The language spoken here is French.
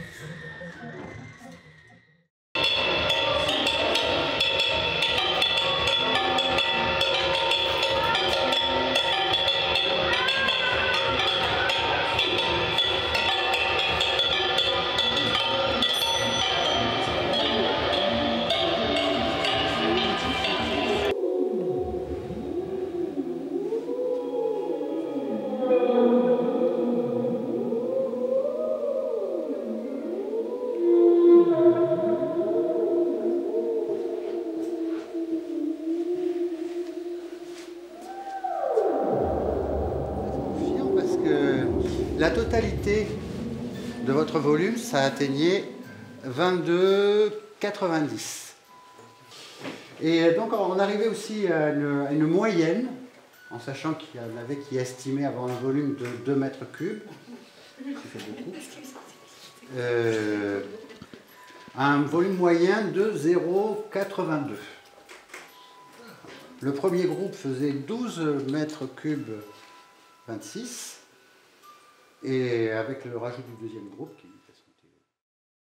ハハハハ。La totalité de votre volume, ça atteignait 22,90. Et donc on arrivait aussi à une, moyenne, en sachant qu'il y en avait qui estimaient avoir un volume de 2 mètres cubes, beaucoup, euh, un volume moyen de 0,82. Le premier groupe faisait 12 mètres cubes 26, et avec le rajout du deuxième groupe qui